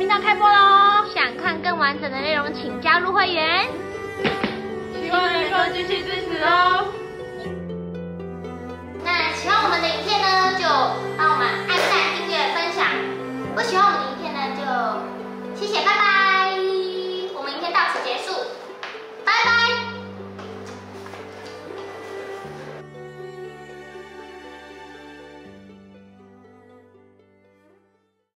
频道开播喽！想看更完整的内容，请加入会员。希望能够继续支持哦。